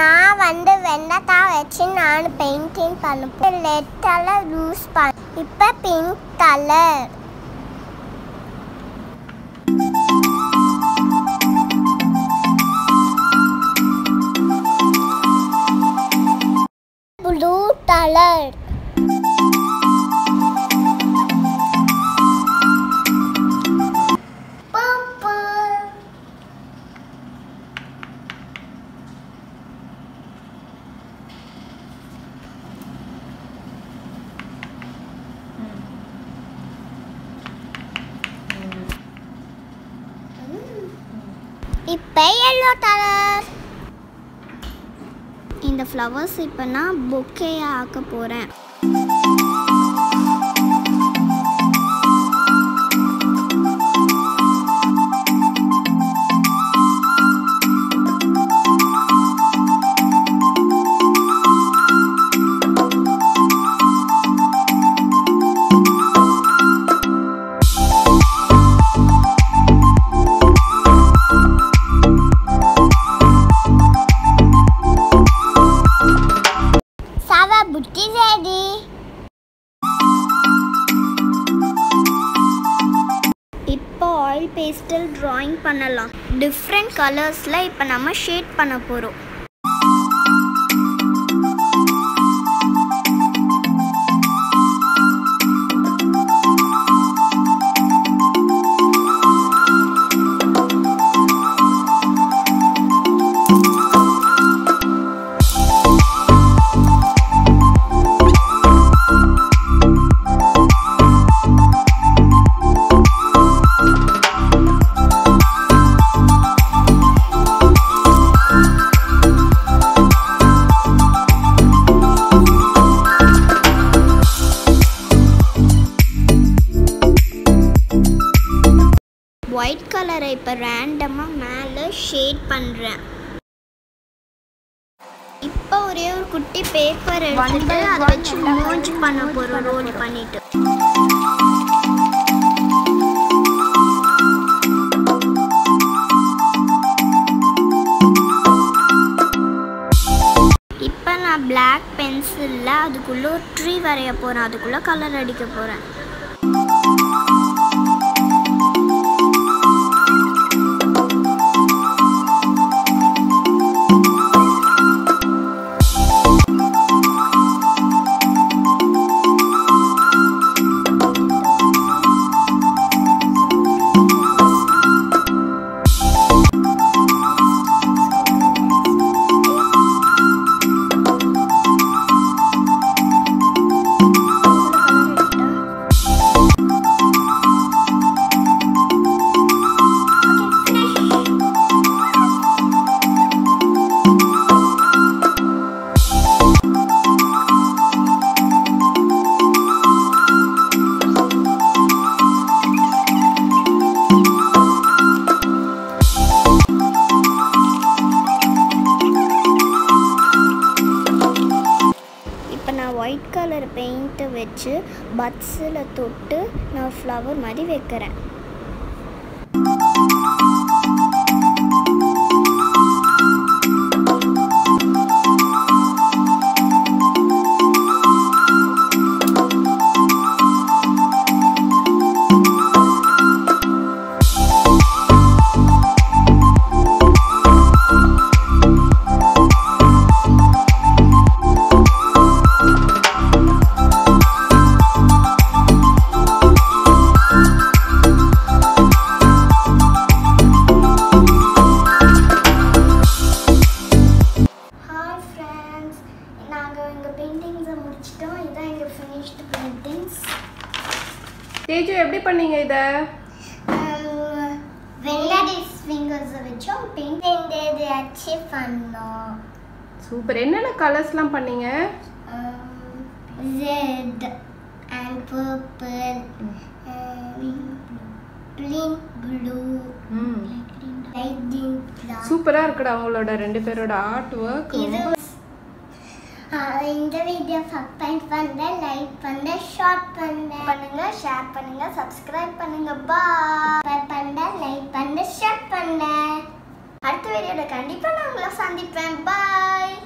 நான் வந்து வெண்டைக்காய் வச்சு நான் பெயிண்டிங் பண்ண ரெட் கலர் யூஸ் பண்ண இப்போ பிங்க் கலர் ப்ளூ கலர் இப்போ எல்லோ கலர் இந்த ஃப்ளவர்ஸ் இப்போ நான் பொக்கேயாக ஆக்க போகிறேன் பேஸ்டல் ட்ராயிங் பண்ணலாம். டிஃப்ரெண்ட் கலர்ஸில் இப்போ நம்ம ஷேட் பண்ண போகிறோம் கலரை இப்போ ரேண்டமாக மேலே ஷேட் பண்ணுறேன் இப்போ ஒரே ஒரு குட்டி பேப்பர் எடுத்துட்டு அதை வச்சு மூஞ்சி பண்ண போகிறோம் ரோல் பண்ணிட்டு. இப்போ நான் பிளாக் பென்சிலில் அதுக்குள்ளே ஒரு ட்ரீ வரைய போகிறேன் அதுக்குள்ளே கலர் அடிக்க போகிறேன் வச்சு பட்ஸில் தொட்டு நான் ஃப்ளவர் மாதிரி வைக்கிறேன். தேஜு எப்படி பண்ணீங்க இதை? வெள்ளாடிஸ் ஃபிங்கர்ஸை வச்சோம் பெயிண்ட் இது அச்சீவ் பண்ணோம். சூப்பர். என்னென்ன கலர்ஸ்லாம் பண்ணீங்க? Red and purple pink blue ம். சூப்பராக இருக்குடா அவங்களோட ரெண்டு பேரோட ஆர்ட் ஒர்க் இந்த வீடியோ சப்ஸ்கிரைப் பண்ண லைக் பண்ண ஷார்ட் பண்ண. பண்ணுங்க ஷேர் பண்ணுங்க சப்ஸ்கிரைப் பண்ணுங்க. பாய் பண்ண லைக் பண்ண ஷேர் பண்ண. அடுத்த வீடியோல கண்டிப்பா நான் உங்களை சந்திப்பேன். பாய்